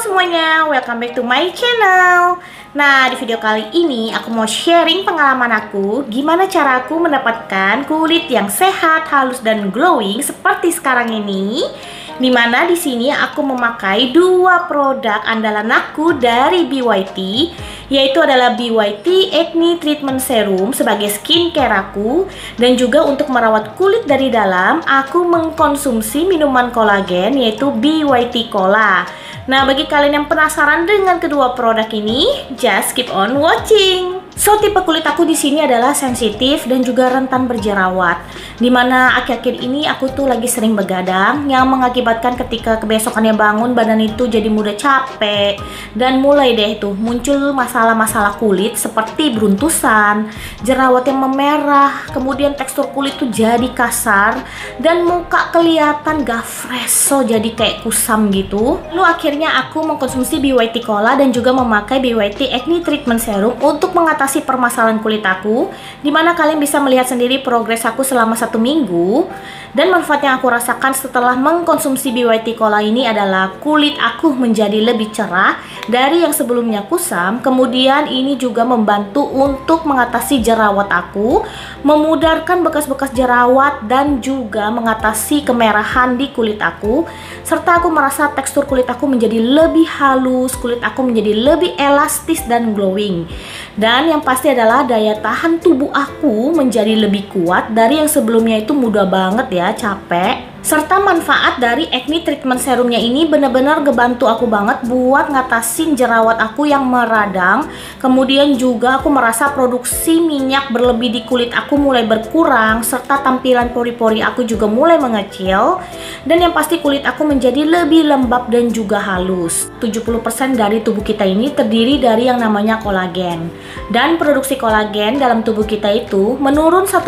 semuanya, welcome back to my channel. Nah, di video kali ini aku mau sharing pengalaman aku Gimana cara aku mendapatkan kulit yang sehat, halus, dan glowing seperti sekarang ini. Di mana di sini aku memakai dua produk andalan aku dari BYT yaitu adalah BYT Acne Treatment Serum sebagai skincare aku. Dan juga untuk merawat kulit dari dalam aku mengkonsumsi minuman kolagen yaitu BYT Cola Nah, bagi kalian yang penasaran dengan kedua produk ini, just keep on watching. So tipe kulit aku di sini adalah sensitif dan juga rentan berjerawat. Di mana akhir-akhir ini aku tuh lagi sering begadang yang mengakibatkan ketika kebesokannya bangun badan itu jadi mudah capek dan mulai deh tuh muncul masalah-masalah kulit seperti beruntusan, jerawat yang memerah, kemudian tekstur kulit tuh jadi kasar dan muka kelihatan gak fresh so jadi kayak kusam gitu. Lalu akhirnya aku mengkonsumsi BYT Cola dan juga memakai BYT Acne Treatment Serum untuk mengatasi mengatasi permasalahan kulit aku, di mana kalian bisa melihat sendiri progres aku selama satu minggu. Dan manfaat yang aku rasakan setelah mengkonsumsi BYT Cola ini adalah kulit aku menjadi lebih cerah dari yang sebelumnya kusam. Kemudian ini juga membantu untuk mengatasi jerawat aku, memudarkan bekas-bekas jerawat dan juga mengatasi kemerahan di kulit aku. Serta aku merasa tekstur kulit aku menjadi lebih halus, kulit aku menjadi lebih elastis dan glowing. Dan yang pasti adalah daya tahan tubuh aku menjadi lebih kuat dari yang sebelumnya itu mudah banget ya, capek serta manfaat dari acne treatment serumnya ini benar-benar ngebantu aku banget buat ngatasin jerawat aku yang meradang. Kemudian juga aku merasa produksi minyak berlebih di kulit aku mulai berkurang serta tampilan pori-pori aku juga mulai mengecil. Dan yang pasti kulit aku menjadi lebih lembab dan juga halus. 70% dari tubuh kita ini terdiri dari yang namanya kolagen. Dan produksi kolagen dalam tubuh kita itu menurun 1%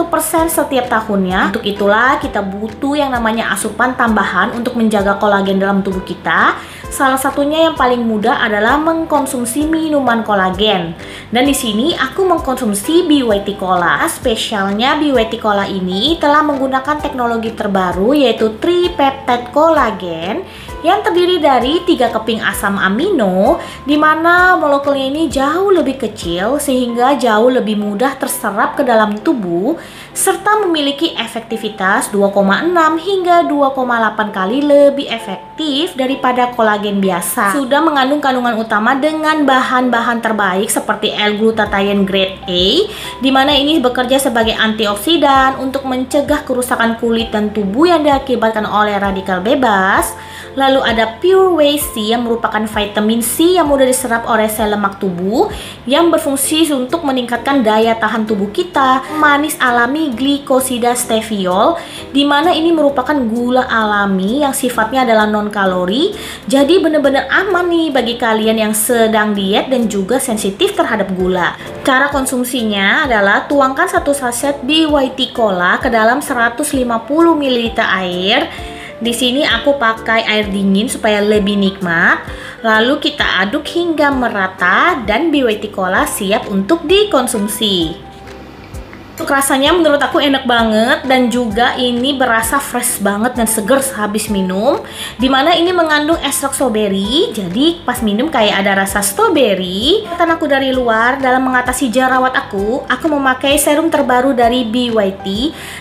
setiap tahunnya. Untuk itulah kita butuh yang namanya asupan tambahan untuk menjaga kolagen dalam tubuh kita. Salah satunya yang paling mudah adalah mengkonsumsi minuman kolagen. Dan di sini aku mengkonsumsi BYT Cola. Spesialnya BYT Cola ini telah menggunakan teknologi terbaru yaitu tripeptide kolagen yang terdiri dari tiga keping asam amino di mana molekulnya ini jauh lebih kecil sehingga jauh lebih mudah terserap ke dalam tubuh serta memiliki efektivitas 2,6 hingga 2,8 kali lebih efektif daripada kolagen biasa. Sudah mengandung kandungan utama dengan bahan-bahan terbaik seperti L-glutathione grade A di mana ini bekerja sebagai antioksidan untuk mencegah kerusakan kulit dan tubuh yang diakibatkan oleh radikal bebas Lalu ada Pure Whey C yang merupakan vitamin C yang mudah diserap oleh sel lemak tubuh yang berfungsi untuk meningkatkan daya tahan tubuh kita. Manis alami glikosida steviol di mana ini merupakan gula alami yang sifatnya adalah non kalori. Jadi benar-benar aman nih bagi kalian yang sedang diet dan juga sensitif terhadap gula. Cara konsumsinya adalah tuangkan satu saset BYT Cola ke dalam 150 ml air di sini aku pakai air dingin supaya lebih nikmat. Lalu kita aduk hingga merata dan BYT Cola siap untuk dikonsumsi. Rasanya menurut aku enak banget dan juga ini berasa fresh banget dan seger sehabis minum. Di mana ini mengandung ekstrak strawberry, jadi pas minum kayak ada rasa strawberry. Kata aku dari luar dalam mengatasi jerawat aku, aku memakai serum terbaru dari BYT,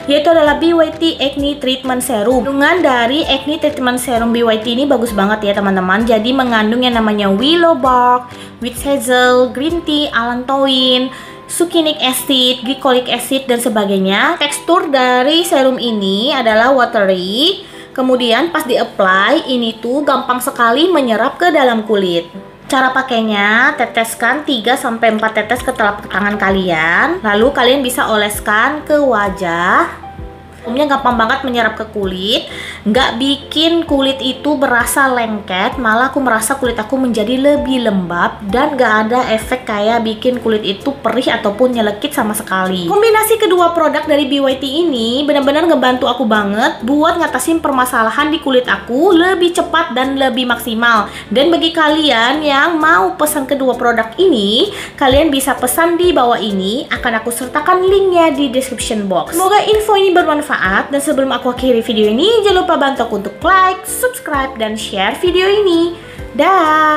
yaitu adalah BYT Acne Treatment Serum. Kandungan dari Acne Treatment Serum BYT ini bagus banget ya teman-teman. Jadi mengandung yang namanya willow bark, witch hazel, green tea, allantoin, succinic acid, glycolic acid dan sebagainya. Tekstur dari serum ini adalah watery. Kemudian pas di-apply ini tuh gampang sekali menyerap ke dalam kulit. Cara pakainya, teteskan 3 sampai 4 tetes ke telapak tangan kalian. Lalu kalian bisa oleskan ke wajah Umumnya gampang banget menyerap ke kulit, nggak bikin kulit itu berasa lengket, malah aku merasa kulit aku menjadi lebih lembab dan nggak ada efek kayak bikin kulit itu perih ataupun nyelekit sama sekali. Kombinasi kedua produk dari BYT ini benar-benar ngebantu aku banget buat ngatasin permasalahan di kulit aku lebih cepat dan lebih maksimal. Dan bagi kalian yang mau pesan kedua produk ini, kalian bisa pesan di bawah ini, akan aku sertakan linknya di description box. Semoga info ini bermanfaat bermanfaat dan sebelum aku akhiri video ini jangan lupa bantu aku untuk like, subscribe, dan share video ini. Dah.